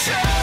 Show.